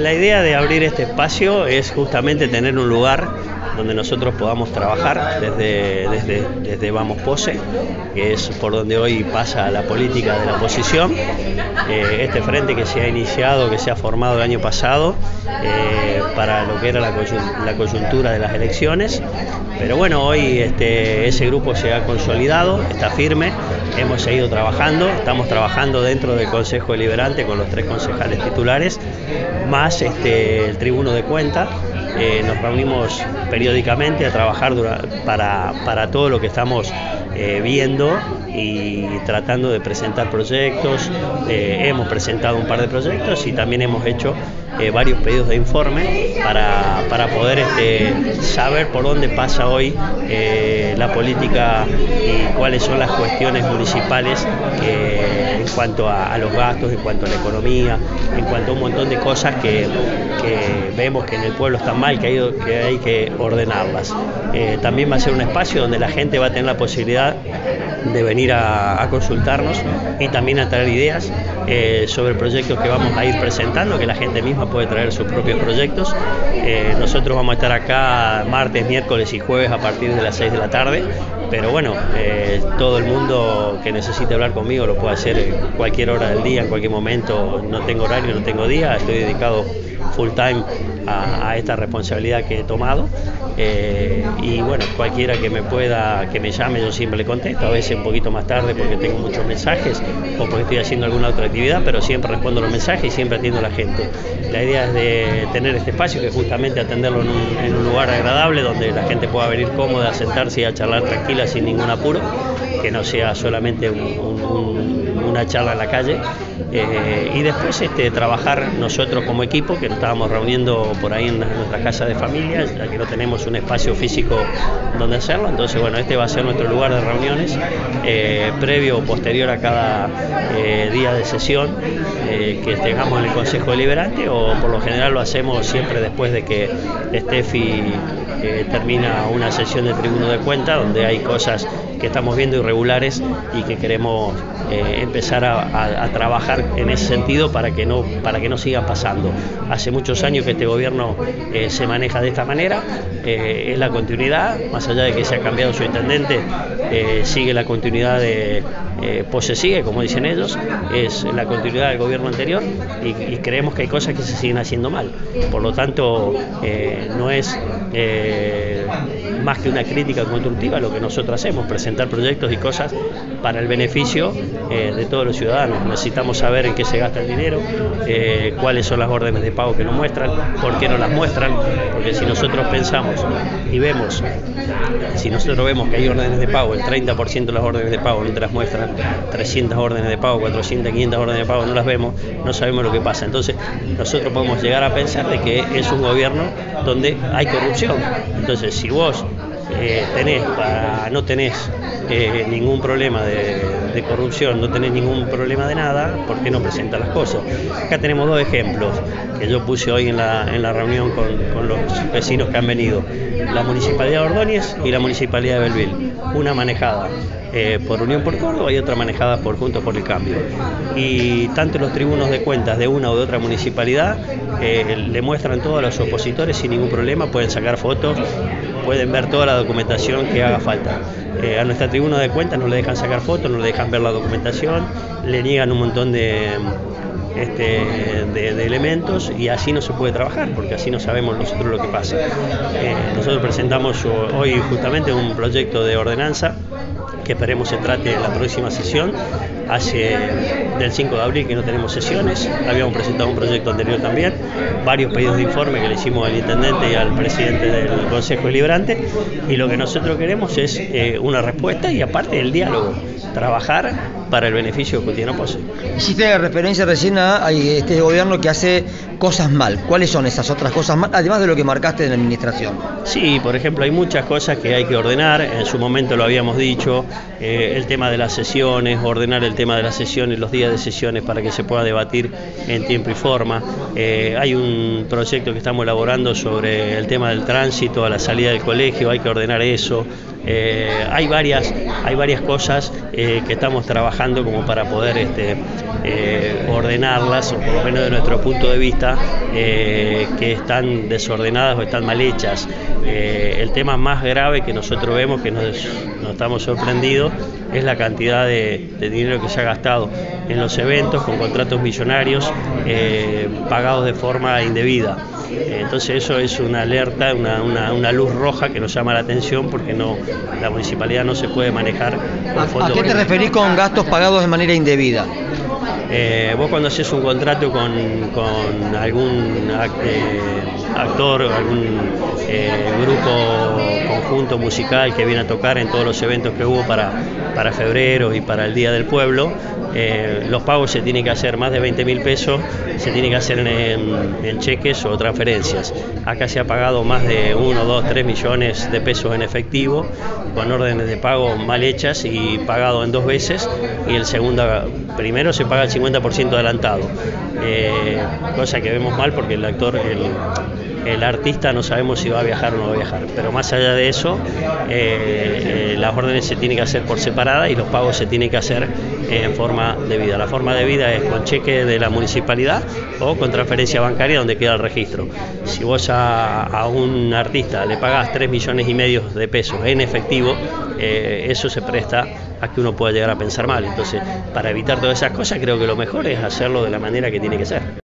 La idea de abrir este espacio es justamente tener un lugar donde nosotros podamos trabajar desde, desde, desde Vamos Pose, que es por donde hoy pasa la política de la oposición. Eh, este frente que se ha iniciado, que se ha formado el año pasado eh, para lo que era la, coyuntura de las elecciones. Pero bueno, hoy este, ese grupo se ha consolidado, está firme, hemos seguido trabajando, estamos trabajando dentro del Consejo Deliberante con los tres concejales titulares, más este, el Tribuno de Cuentas. Eh, nos reunimos periódicamente a trabajar para, para todo lo que estamos eh, viendo y tratando de presentar proyectos. Eh, hemos presentado un par de proyectos y también hemos hecho eh, varios pedidos de informe para, para poder este, saber por dónde pasa hoy la política y cuáles son las cuestiones municipales en cuanto a, los gastos, en cuanto a la economía, en cuanto a un montón de cosas que, que vemos que en el pueblo están mal, que hay que, hay que ordenarlas. también va a ser un espacio donde la gente va a tener la posibilidad de venir a, consultarnos y también a traer ideas eh, sobre proyectos que vamos a ir presentando, que la gente misma puede traer sus propios proyectos. Eh, nosotros vamos a estar acá martes, miércoles y jueves a partir de las 6 de la tarde, pero bueno, eh, todo el mundo que necesite hablar conmigo lo puede hacer cualquier hora del día, en cualquier momento, no tengo horario, no tengo día, estoy dedicado full time a, esta responsabilidad que he tomado eh, y bueno, cualquiera que me pueda, que me llame, yo siempre le contesto, a veces un poquito más tarde porque tengo muchos mensajes o porque estoy haciendo alguna otra actividad, pero siempre respondo los mensajes y siempre atiendo a la gente. La idea es de tener este espacio que justamente atenderlo en un, lugar agradable donde la gente pueda venir cómoda, sentarse y a charlar tranquila sin ningún apuro, que no sea solamente una charla en la calle. Eh, y después este, trabajar nosotros como equipo, que estábamos reuniendo por ahí en nuestra casa de familia, ya que no tenemos un espacio físico donde hacerlo. Entonces, bueno, este va a ser nuestro lugar de reuniones, eh, previo o posterior a cada eh, día de sesión que tengamos en el Consejo Deliberante, o por lo general lo hacemos siempre después de que Steffi termina una sesión de tribuno de cuenta, donde hay cosas que estamos viendo irregulares y que queremos empezar a trabajar en ese sentido para que no, para que no sigan pasando. Hace muchos años que este gobierno eh, se maneja de esta manera, eh, es la continuidad, más allá de que se ha cambiado su intendente, eh, sigue la continuidad de Pose sigue, como dicen ellos, es la continuidad del gobierno anterior y, creemos que hay cosas que se siguen haciendo mal. Por lo tanto, no es えー más que una crítica constructiva lo que nosotros hacemos, presentar proyectos y cosas para el beneficio de todos los ciudadanos. Necesitamos saber en qué se gasta el dinero, eh, cuáles son las órdenes de pago que nos muestran, por qué no las muestran, porque si nosotros pensamos y vemos, si nosotros vemos que hay órdenes de pago, el 30% de las órdenes de pago no te las muestran, 300 órdenes de pago, 400, 500 órdenes de pago no las vemos, no sabemos lo que pasa. Entonces nosotros podemos llegar a pensar de que es un gobierno donde hay corrupción. Entonces si vos eh, tenés, no tenés eh, ningún problema de, corrupción, no tenés ningún problema de nada, ¿por qué no presentas las cosas? Acá tenemos dos ejemplos que yo puse hoy en la, en la reunión con, con, los vecinos que han venido, la Municipalidad de Ordóñez y la Municipalidad de Belville, una manejada eh, por Unión por Córdoba y otra manejada por Juntos por el Cambio. Y tanto los tribunos de cuentas de una o de otra municipalidad le muestran todo a los opositores sin ningún problema, pueden sacar fotos, pueden ver toda la documentación que haga falta. Eh, a nuestra tribuna de cuentas no le dejan sacar fotos, no le dejan ver la documentación, le niegan un montón de, este, elementos y así no se puede trabajar, porque así no sabemos nosotros lo que pasa. Eh, nosotros presentamos hoy justamente un proyecto de ordenanza que esperemos se trate en la próxima sesión. Hace del 5 de abril que no tenemos sesiones, habíamos presentado un proyecto anterior también, varios pedidos de informe que le hicimos al intendente y al presidente del Consejo Deliberante. Y lo que nosotros queremos es eh, una respuesta y aparte el diálogo, trabajar para el beneficio Cutiano Pose. Hiciste referencia recién a este gobierno que hace cosas mal. ¿Cuáles son esas otras cosas mal, además de lo que marcaste en la administración? Sí, por ejemplo, hay muchas cosas que hay que ordenar. En su momento lo habíamos dicho, eh, el tema de las sesiones, ordenar el tema de las sesiones, los días de sesiones para que se pueda debatir en tiempo y forma. Eh, hay un proyecto que estamos elaborando sobre el tema del tránsito a la salida del colegio, hay que ordenar eso. Eh, hay, varias, hay varias cosas eh, que estamos trabajando como para poder este, eh, ordenarlas, por lo menos de nuestro punto de vista, que están desordenadas o están mal hechas. el tema más grave que nosotros vemos, que nos, estamos sorprendidos, es la cantidad de, dinero que se ha gastado en los eventos con contratos millonarios pagados de forma indebida. Entonces eso es una alerta, una, una, luz roja que nos llama la atención porque no, la municipalidad no se puede manejar con ¿A, qué te referís con gastos pagados de manera indebida? Eh, vos cuando haces un contrato con, algún eh, actor algún eh, grupo conjunto musical que viene a tocar en todos los eventos que hubo para, para febrero y para el Día del Pueblo, eh, los pagos se tienen que hacer más de 20 mil pesos, se tienen que hacer en, cheques o transferencias. Acá se ha pagado más de 1, 2, 3 millones de pesos en efectivo, con órdenes de pago mal hechas y pagado en dos veces, y el segundo, primero se paga el 50% adelantado, eh, cosa que vemos mal porque el actor, el, el artista no sabemos si va a viajar o no va a viajar. Pero más allá de eso, eh, eh, las órdenes se tienen que hacer por separada y los pagos se tienen que hacer en forma de vida. La forma de vida es con cheque de la municipalidad o con transferencia bancaria donde queda el registro. Si vos a, un artista le pagás 3 millones y medio de pesos en efectivo, eh, eso se presta a que uno pueda llegar a pensar mal. Entonces, para evitar todas esas cosas, creo que lo mejor es hacerlo de la manera que tiene que ser.